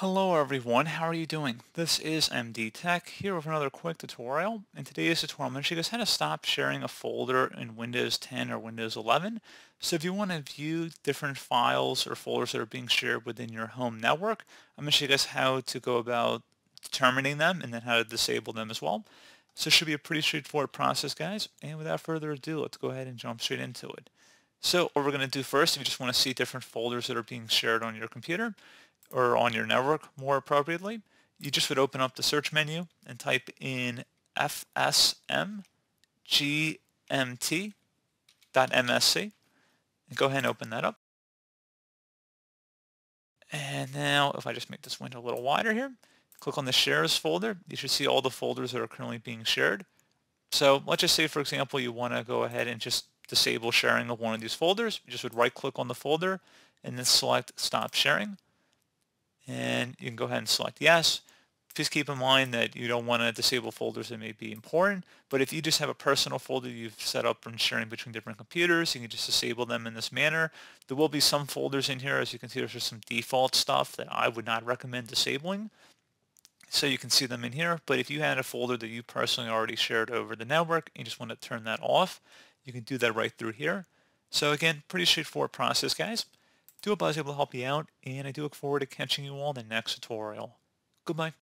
Hello everyone, how are you doing? This is MD Tech here with another quick tutorial. In today's tutorial, I'm going to show you guys how to stop sharing a folder in Windows 10 or Windows 11. So if you want to view different files or folders that are being shared within your home network, I'm going to show you guys how to go about determining them and then how to disable them as well. So it should be a pretty straightforward process, guys. And without further ado, let's go ahead and jump straight into it. So what we're going to do first, if you just want to see different folders that are being shared on your computer, or on your network more appropriately, you just would open up the search menu and type in fsmgmt.msc and go ahead and open that up. And now if I just make this window a little wider here, click on the shares folder, you should see all the folders that are currently being shared. So let's just say, for example, you want to go ahead and just disable sharing of one of these folders. You just would right click on the folder and then select stop sharing and you can go ahead and select yes. Please keep in mind that you don't want to disable folders that may be important, but if you just have a personal folder you've set up and sharing between different computers, you can just disable them in this manner. There will be some folders in here, as you can see, there's just some default stuff that I would not recommend disabling. So you can see them in here, but if you had a folder that you personally already shared over the network and you just want to turn that off, you can do that right through here. So again, pretty straightforward process, guys. Do hope I was able to help you out, and I do look forward to catching you all in the next tutorial. Goodbye.